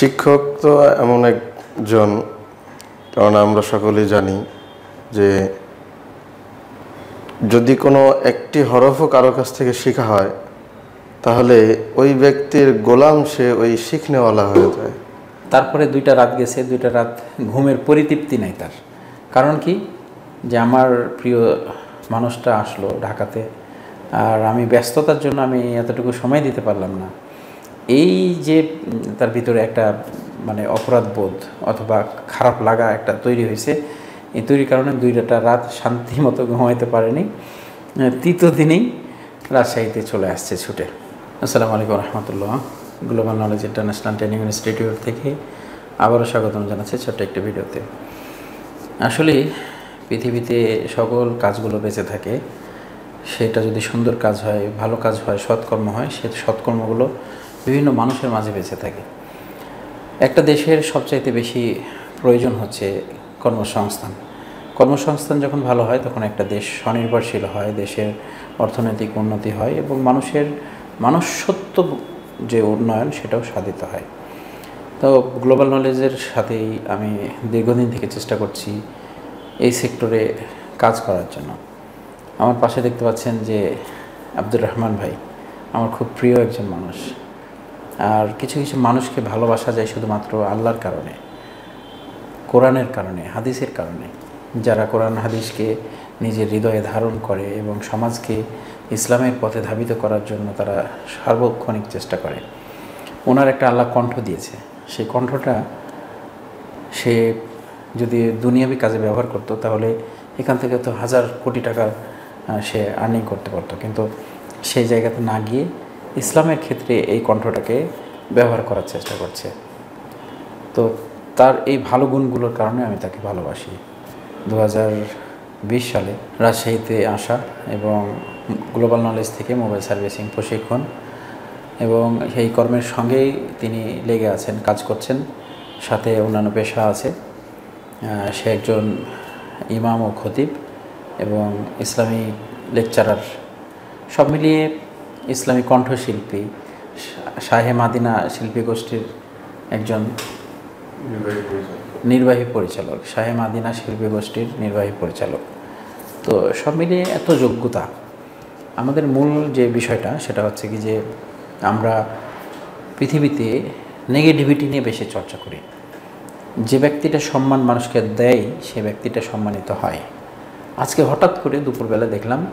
শিক্ষক তো এমন একজন, কারণ আমরা সকলেই জানি যে যদি কোনো একটি হরফও কারও কাছ থেকে শেখা হয়, তাহলে ওই ব্যক্তির গোলাম সে ওই শিখনেওয়ালা হয়ে যায়। তারপরে দুইটা রাত গেছে, দুইটা রাত ঘুমের পরিতৃপ্তি নাই তার। কারণ কি? যে আমার প্রিয় মানুষটা আসলো ঢাকাতে, আর আমি ব্যস্ততার জন্য আমি এতটুকু সময় দিতে পারলাম না। এই যে তার ভিতরে একটা মানে অপরাধ বোধ অথবা খারাপ লাগা একটা তৈরি হয়েছে, এই তৈরির কারণে দুইটা রাত শান্তি মতো ঘুমাইতে পারেনি। তৃতীয় দিনেই রাজশাহীতে চলে আসছে ছুটে। আসসালামু আলাইকুম রহমতুল্লাহ। Global knowledge international training institute থেকে আবারও স্বাগতম জানাচ্ছি ছোট্ট একটি ভিডিওতে। আসলে পৃথিবীতে সকল কাজগুলো বেঁচে থাকে। সেটা যদি সুন্দর কাজ হয়, ভালো কাজ হয়, সৎকর্ম হয়, সে সৎকর্মগুলো বিভিন্ন মানুষের মাঝে বেঁচে থাকে। একটা দেশের সবচাইতে বেশি প্রয়োজন হচ্ছে কর্মসংস্থান। কর্মসংস্থান যখন ভালো হয়, তখন একটা দেশ স্বনির্ভরশীল হয়, দেশের অর্থনৈতিক উন্নতি হয় এবং মানুষের মানুষত্ব যে উন্নয়ন, সেটাও সাধিত হয়। তো গ্লোবাল নলেজের সাথেই আমি দীর্ঘদিন থেকে চেষ্টা করছি এই সেক্টরে কাজ করার জন্য। আমার পাশে দেখতে পাচ্ছেন যে আব্দুর রহমান ভাই, আমার খুব প্রিয় একজন মানুষ। আর কিছু কিছু মানুষকে ভালোবাসা যায় শুধুমাত্র আল্লাহর কারণে, কোরআনের কারণে, হাদিসের কারণে। যারা কোরআন, হাদিসকে নিজের হৃদয়ে ধারণ করে এবং সমাজকে ইসলামের পথে ধাবিত করার জন্য তারা সার্বক্ষণিক চেষ্টা করে। ওনার একটা আল্লাহ কণ্ঠ দিয়েছে। সেই কণ্ঠটা সে যদি দুনিয়াবি কাজে ব্যবহার করতো, তাহলে এখান থেকে তো হাজার কোটি টাকা সে আর্নিং করতে পারতো। কিন্তু সেই জায়গাতে না গিয়ে ইসলামের ক্ষেত্রে এই কণ্ঠটাকে ব্যবহার করার চেষ্টা করছে। তো তার এই ভালো গুণগুলোর কারণে আমি তাকে ভালোবাসি। দু সালে রাজশাহীতে আসা এবং গ্লোবাল নলেজ থেকে মোবাইল সার্ভিসিং প্রশিক্ষণ এবং সেই কর্মের সঙ্গেই তিনি লেগে আছেন, কাজ করছেন। সাথে অন্যান্য পেশা আছে। সে একজন ইমাম ও খতিব এবং ইসলামী লেকচারার। সব মিলিয়ে ইসলামী কণ্ঠশিল্পী শাহে মাদিনা শিল্পী গোষ্ঠীর একজন নির্বাহী পরিচালক, শাহে মাদিনা শিল্পী গোষ্ঠীর নির্বাহী পরিচালক। তো সব মিলিয়ে এত যোগ্যতা। আমাদের মূল যে বিষয়টা, সেটা হচ্ছে কি যে আমরা পৃথিবীতে নেগেটিভিটি নিয়ে বেশি চর্চা করি। যে ব্যক্তিটা সম্মান মানুষকে দেয়, সে ব্যক্তিটা সম্মানিত হয়। আজকে হঠাৎ করে দুপুরবেলা দেখলাম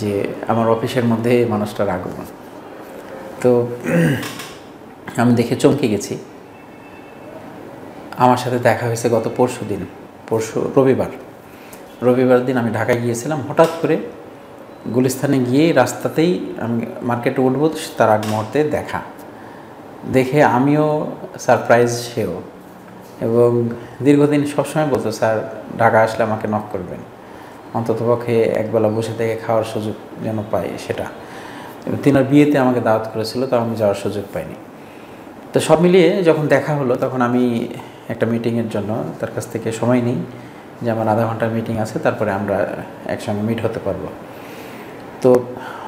যে আমার অফিসের মধ্যে মানুষটার আগমন তো আমি দেখে চমকে গেছি। আমার সাথে দেখা হয়েছে গত পরশু দিন, পরশু রবিবার। রবিবার দিন আমি ঢাকায় গিয়েছিলাম, হঠাৎ করে গুলিস্তানে গিয়ে রাস্তাতেই আমি মার্কেটে উঠব, তার আগ মুহূর্তে দেখা। দেখে আমিও সারপ্রাইজ সেও এবং দীর্ঘদিন সবসময় বলতো, স্যার ঢাকা আসলে আমাকে নক করবেন। অন্ততপক্ষে একবেলা বসে থেকে খাওয়ার সুযোগ যেন পাই সেটা। তিনার বিয়েতে আমাকে দাওয়াত করেছিল তো আমি যাওয়ার সুযোগ পাইনি। তো সব মিলিয়ে যখন দেখা হলো, তখন আমি একটা মিটিংয়ের জন্য তার কাছ থেকে সময় নিই যে আমার আধা ঘণ্টার মিটিং আছে, তারপরে আমরা একসঙ্গে মিট হতে পারব। তো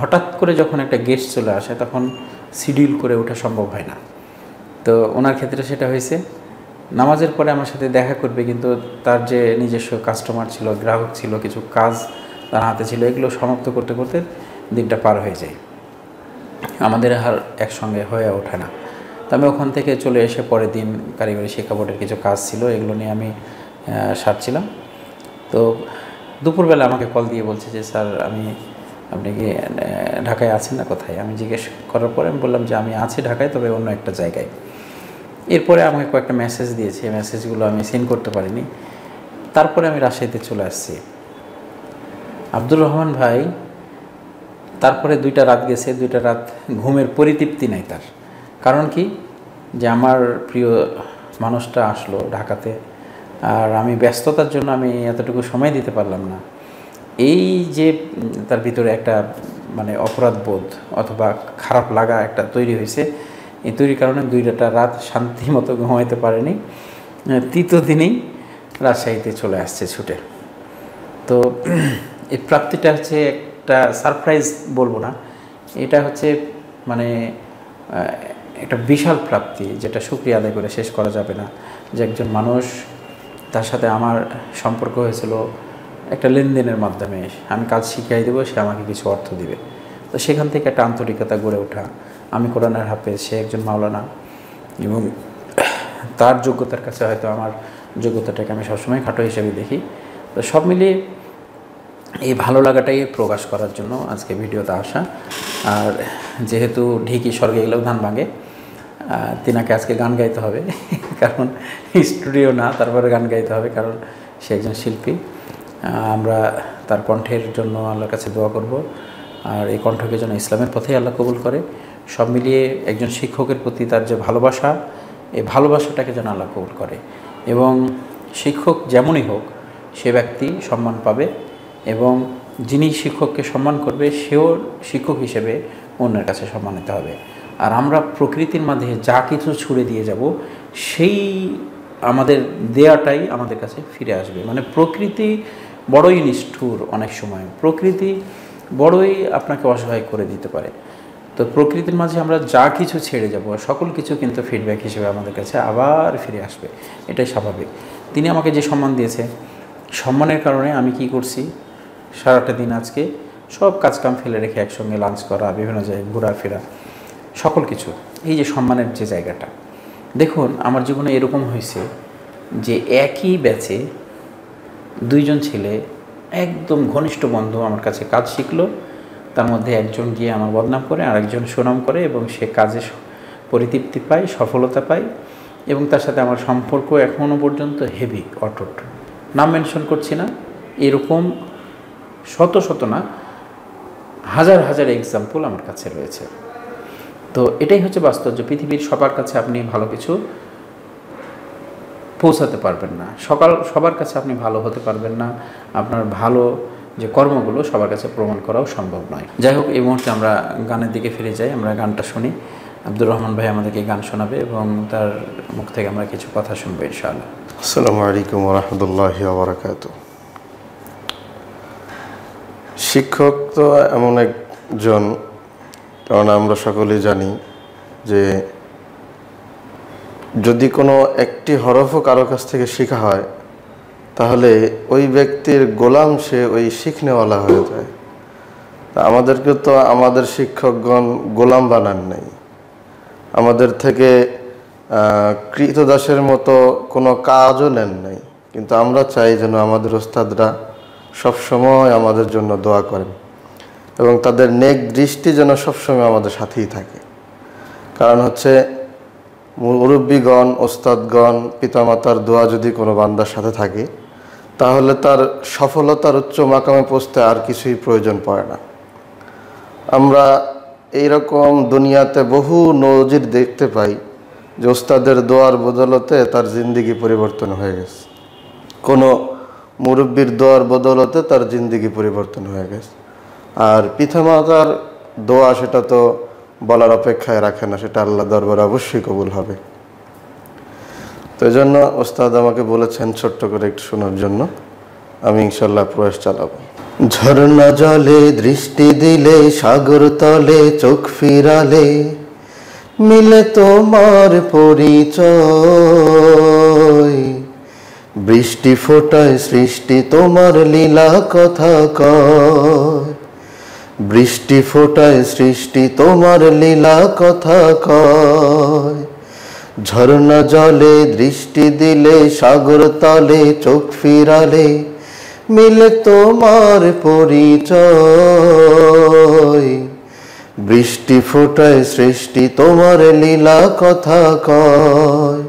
হঠাৎ করে যখন একটা গেস্ট চলে আসে, তখন শিডিউল করে ওঠা সম্ভব হয় না। তো ওনার ক্ষেত্রে সেটা হয়েছে নামাজের পরে আমার সাথে দেখা করবে, কিন্তু তার যে নিজস্ব কাস্টমার ছিল, গ্রাহক ছিল, কিছু কাজ তার হাতে ছিল, এগুলো সমাপ্ত করতে করতে দিনটা পার হয়ে যায়। আমাদের আর একসঙ্গে হয়ে ওঠে না। তো আমি ওখান থেকে চলে এসে পরের দিন কারিগরি শিক্ষা বোর্ডের কিছু কাজ ছিল, এগুলো নিয়ে আমি সারছিলাম। তো দুপুরবেলা আমাকে কল দিয়ে বলছে যে, স্যার, আমি, আপনি কি ঢাকায় আছেন না কোথায়? আমি জিজ্ঞেস করার পরে আমি বললাম যে, আমি আছি ঢাকায়, তবে অন্য একটা জায়গায়। এরপরে আমাকে কয়েকটা মেসেজ দিয়েছে। মেসেজগুলো আমি সেন্ড করতে পারিনি। তারপরে আমি রাজশাহীতে চলে আসছি। আব্দুর রহমান ভাই, তারপরে দুইটা রাত গেছে, দুইটা রাত ঘুমের পরিতৃপ্তি নাই তার। কারণ কি? যে আমার প্রিয় মানুষটা আসলো ঢাকাতে, আর আমি ব্যস্ততার জন্য আমি এতটুকু সময় দিতে পারলাম না। এই যে তার ভিতরে একটা মানে অপরাধ বোধ অথবা খারাপ লাগা একটা তৈরি হয়েছে এই তৈরির কারণে দুইটা রাত শান্তি মতো ঘুমাইতে পারেনি। তৃতীয় দিনেই রাজশাহীতে চলে আসছে ছুটে। তো এই প্রাপ্তিটা হচ্ছে একটা সারপ্রাইজ বলব না। এটা হচ্ছে মানে একটা বিশাল প্রাপ্তি যেটা সুক্রিয়া আদায় করে শেষ করা যাবে না। যে একজন মানুষ, তার সাথে আমার সম্পর্ক হয়েছিল একটা লেনদেনের মাধ্যমে। আমি কাজ শিখিয়ে দেবো, সে আমাকে কিছু অর্থ দিবে। তো সেখান থেকে একটা আন্তরিকতা গড়ে ওঠা। আমি কোরআনের হাফেজ, সে একজন মাওলানা। এবং তার যোগ্যতার কাছে হয়তো আমার যোগ্যতাটাকে আমি সবসময় খাটো হিসেবে দেখি। তো সব মিলিয়ে এই ভালো লাগাটাই প্রকাশ করার জন্য আজকে ভিডিওতে আসা। আর যেহেতু ঢিকি স্বর্গে গেলেও ধান ভাঙে তিনাকে আজকে গান গাইতে হবে। কারণ স্টুডিও না, তারপরে গান গাইতে হবে, কারণ সে একজন শিল্পী। আমরা তার কণ্ঠের জন্য আল্লাহর কাছে দোয়া করব। আর এই কণ্ঠকে যেন ইসলামের পথেই আল্লাহ কবুল করে। সব মিলিয়ে একজন শিক্ষকের প্রতি তার যে ভালোবাসা, এই ভালোবাসাটাকে যেন আল্লাহ কবুল করে। এবং শিক্ষক যেমনই হোক, সে ব্যক্তি সম্মান পাবে এবং যিনি শিক্ষককে সম্মান করবে, সেও শিক্ষক হিসেবে অন্যের কাছে সম্মানিত হবে। আর আমরা প্রকৃতির মাঝে যা কিছু ছুড়ে দিয়ে যাব, সেই আমাদের দেয়াটাই আমাদের কাছে ফিরে আসবে। মানে প্রকৃতি বড়ই নিষ্ঠুর অনেক সময়। প্রকৃতি বড়ই আপনাকে অসহায় করে দিতে পারে। তো প্রকৃতির মাঝে আমরা যা কিছু ছেড়ে যাব, সকল কিছু কিন্তু ফিডব্যাক হিসেবে আমাদের কাছে আবার ফিরে আসবে। এটাই স্বাভাবিক। তিনি আমাকে যে সম্মান দিয়েছে, সম্মানের কারণে আমি কি করছি? সারাটা দিন আজকে সব কাজকাম ফেলে রেখে একসঙ্গে লাঞ্চ করা, বিভিন্ন জায়গায় ঘোরাফেরা, সকল কিছু। এই যে সম্মানের যে জায়গাটা। দেখুন, আমার জীবনে এরকম হয়েছে যে একই ব্যাচে দুইজন ছেলে, একদম ঘনিষ্ঠ বন্ধু আমার কাছে কাজ শিখলো তার মধ্যে একজন গিয়ে আমার বদনাম করে, আরেকজন সুনাম করে এবং সে কাজে পরিতৃপ্তি পায়, সফলতা পায় এবং তার সাথে আমার সম্পর্ক এখনও পর্যন্ত হেভি অটুট। নাম মেনশন করছি না। এরকম শত শত না, হাজার হাজার এক্সাম্পল আমার কাছে রয়েছে। তো এটাই হচ্ছে বাস্তব যে পৃথিবীর সবার কাছে আপনি ভালো কিছু পৌঁছাতে পারবেন না। সকাল, সবার কাছে আপনি ভালো হতে পারবেন না। আপনার ভালো যে কর্মগুলো সবার কাছে প্রমাণ করাও সম্ভব নয়। যাই হোক, এই মুহূর্তে আমরা গানের দিকে ফিরে যাই, আমরা গানটা শুনি। আব্দুর রহমান ভাই আমাদেরকে গান শোনাবে এবং তার মুখ থেকে আমরা কিছু কথা শুনব ইনশাআল্লাহ। আসসালামু আলাইকুম রহমতুল্লাহ বারাকাত শিক্ষক তো এমন একজন, কারণ আমরা সকলেই জানি যে যদি কোনো একটি হরফও কারও কাছ থেকে শেখা হয় তাহলে ওই ব্যক্তির গোলাম সে ওই শিখনেওয়ালা হয়ে যায়। আমাদেরকে তো আমাদের শিক্ষকগণ গোলাম বানান নাই। আমাদের থেকে কৃতদাসের মতো কোনো কাজও নেন নাই। কিন্তু আমরা চাই যেন আমাদের ওস্তাদরা সবসময় আমাদের জন্য দোয়া করেন এবং তাদের নেক দৃষ্টি যেন সবসময় আমাদের সাথেই থাকে। কারণ হচ্ছে মুরব্বীগণ ওস্তাদগণ, পিতামাতার দোয়া যদি কোনো বান্দার সাথে থাকে তাহলে তার সফলতার উচ্চ মাকামে পৌঁছতে আর কিছুই প্রয়োজন পড়ে না। আমরা এইরকম দুনিয়াতে বহু নজির দেখতে পাই যে ওস্তাদের দোয়ার বদলতে তার জিন্দিগি পরিবর্তন হয়ে গেছে। কোনো মুরব্বীর দোয়ার বদলতে তার জিন্দিগি পরিবর্তন হয়ে গেছে। আর পিতামাতার দোয়া সেটা তো বলার অপেক্ষায় রাখে না, সেটা আল্লাহ দরবারে অবশ্যই কবুল হবে। তো এই জন্য ওস্তাদ আমাকে বলেছেন ছোট্ট করে একটু শোনার জন্য। আমি ইনশাল্লাহ প্রয়াস চালাবো। ঝর্ণা জলে দৃষ্টি দিলে, সাগর তলে চোখ ফিরালে, মিলে তোমার পরিচয়। বৃষ্টি ফোটায় সৃষ্টি তোমার লীলা কথা কয়। বৃষ্টি ফোটায় সৃষ্টি তোমার লীলা কথা কয়। ঝর্ণা জলে দৃষ্টি দিলে সাগর তলে চোখ ফিরালে, মিলে তোমার পরিচয়। বৃষ্টি ফোটায় সৃষ্টি তোমার লীলা কথা কয়।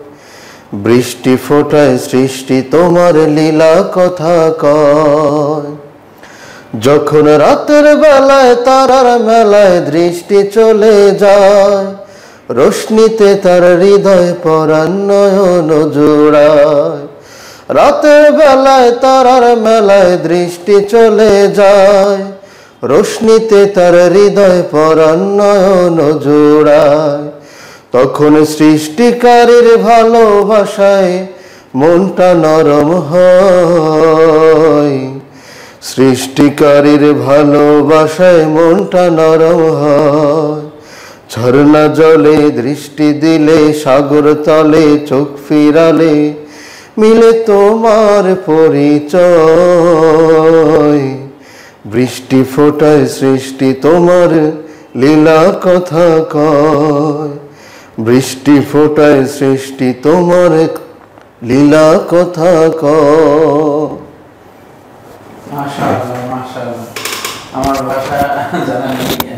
বৃষ্টি ফোটায় সৃষ্টি তোমার লীলা কথা কয়। যখন রাতের বেলায় তারার মেলায় দৃষ্টি চলে যায় রোশনিতে তার হৃদয় পরাণ নয়ন জোড়ায়। রাতের বেলায় তারার মেলায় দৃষ্টি চলে যায়। রোশনিতে তার হৃদয় পরাণ নয়ন জোড়ায়। তখন সৃষ্টিকারীর ভালোবাসায় মনটা নরম হয়। সৃষ্টিকারীর ভালোবাসায় মনটা নরম হয়। ঝর্ণা জলে দৃষ্টি দিলে, সাগর তলে চোখ ফিরালে মিলে তোমার পরিচয়। বৃষ্টি ফোটায় সৃষ্টি তোমার লীলা কথা কয়। বৃষ্টি ফোটায় সৃষ্টি তোমার লীলা কথা মাশাআল্লাহ। আমার ভাষা জানা নেই।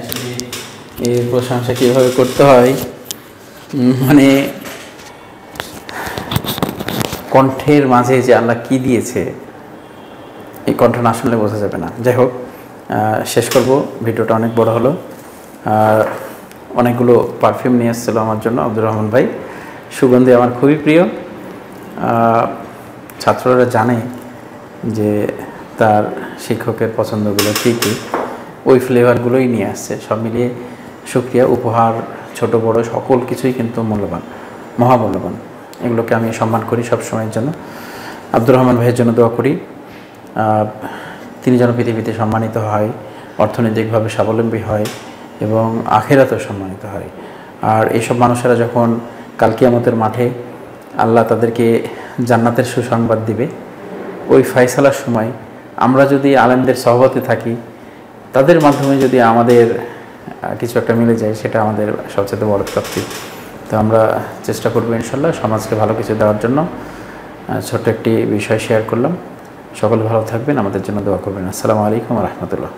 এর প্রশংসা কীভাবে করতে হয়? মানে কণ্ঠের মাঝে যে আল্লাহ কি দিয়েছে, এই কণ্ঠ না শুনলে বোঝা যাবে না। যাই হোক শেষ করব। ভিডিওটা অনেক বড় হলো। আর অনেকগুলো পারফিউম নিয়ে এসেছিল আমার জন্য, আব্দুর রহমান ভাই। সুগন্ধি আমার খুবই প্রিয়। ছাত্ররা জানে যে তার শিক্ষকের পছন্দগুলো কী কী। ওই ফ্লেভারগুলোই নিয়ে আসছে। সব মিলিয়ে সুক্রিয়া, উপহার, ছোট, বড়, সকল কিছুই কিন্তু মূল্যবান, মহামূল্যবান। এগুলোকে আমি সম্মান করি সব সময়ের জন্য। আব্দুর রহমান ভাইয়ের জন্য দোয়া করি। তিনি যেন পৃথিবীতে সম্মানিত হয়, অর্থনৈতিকভাবে স্বাবলম্বী হয় এবং আখেরাতেও সম্মানিত হয়। আর এইসব মানুষেরা যখন কালকিয়ামতের মাঠে আল্লাহ তাদেরকে জান্নাতের সুসংবাদ দিবে, ওই ফয়সালার সময় আমরা যদি আলেমদের সহবতে থাকি, তাদের মাধ্যমে যদি আমাদের কিছু একটা মিলে যায়, সেটা আমাদের সবচেয়ে বড় প্রাপ্তি তো আমরা চেষ্টা করব ইনশাল্লাহ সমাজকে ভালো কিছু দেওয়ার জন্য। ছোট্ট একটি বিষয় শেয়ার করলাম। সকলে ভালো থাকবেন, আমাদের জন্য দোয়া করবেন। আসসালামু আলাইকুম রহমতুল্লাহ।